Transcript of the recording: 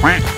Quack.